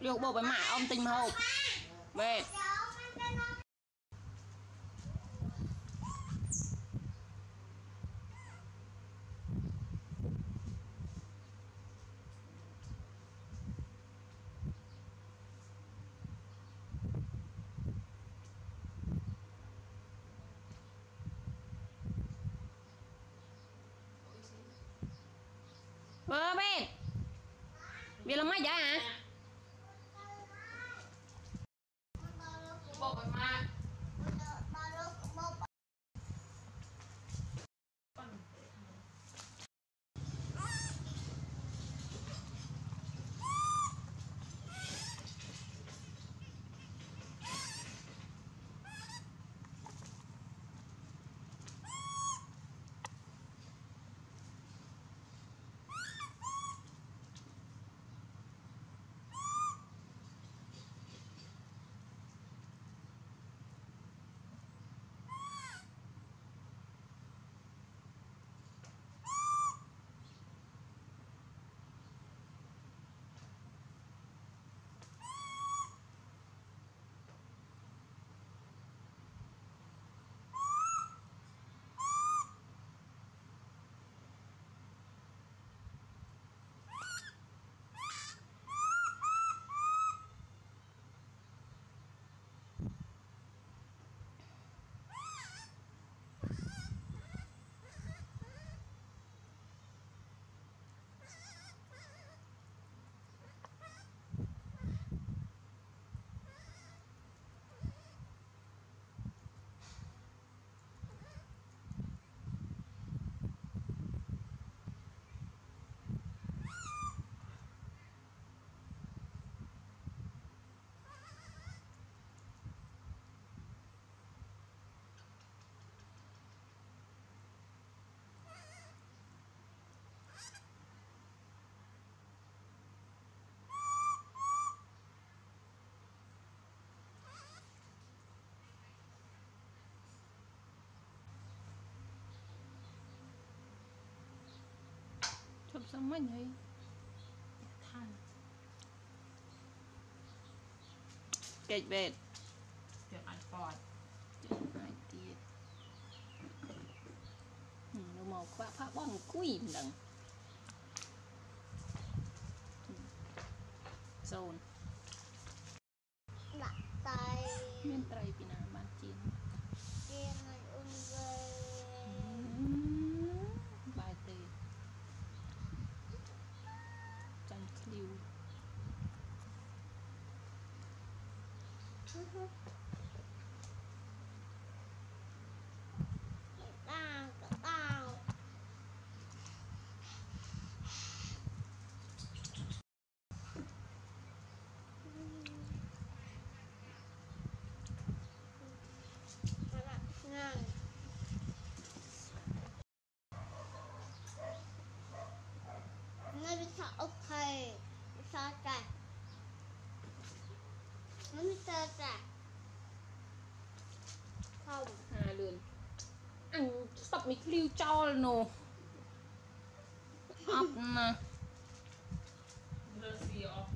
liệu bộ với mãi ông tình hộp về Vâng bên Vì làm mấy vậy hả? À? xong mấy nhỉ than kịch bệt chuyện ăn phọt chuyện ai tiệt nó màu quá phá bóng quý đằng zone ដាក់តៃមានត្រីពីណាបានជាជា មិនឃ្លីវចោលនោះអត់ណាលើស៊ីអត់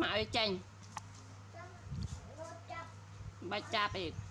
មកឲ្យចាញ់បាច់ចាប់អី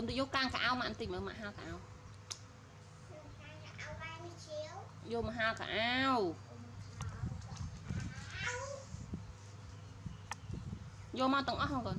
អូនទៅយកកាំងកៅអៅមកបន្តិចមើលមកហាលកៅអៅយកមកហាលកៅអៅយកមកទាំងអស់ហ្នឹងកូន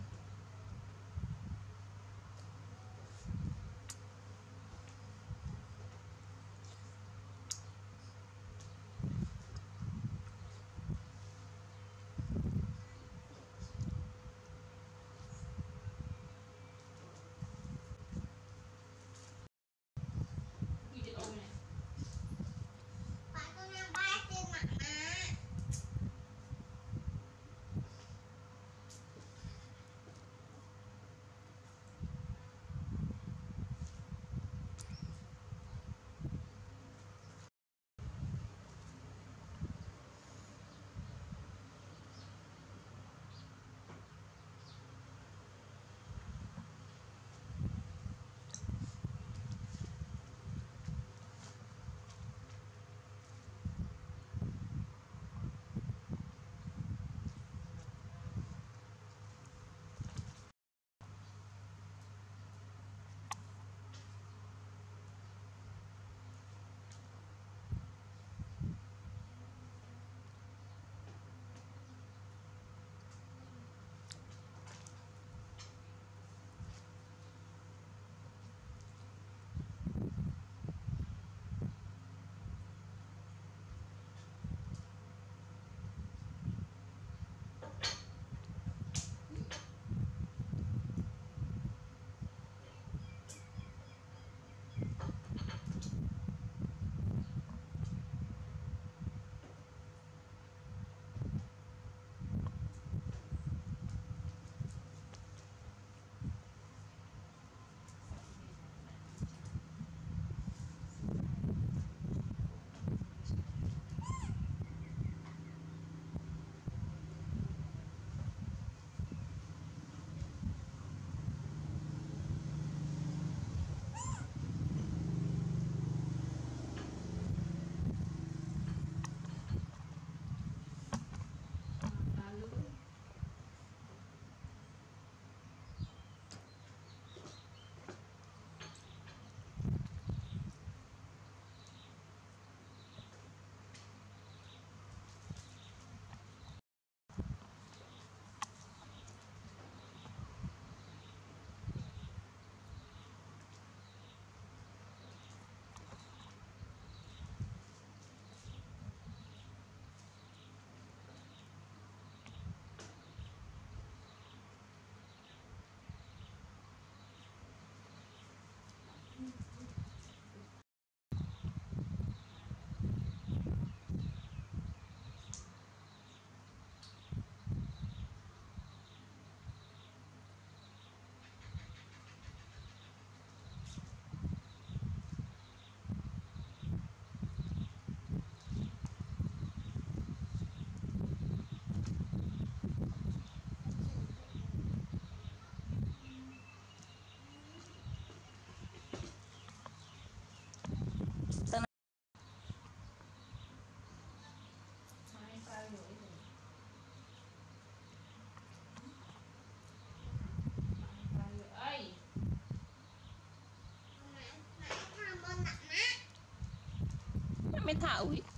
Tahu.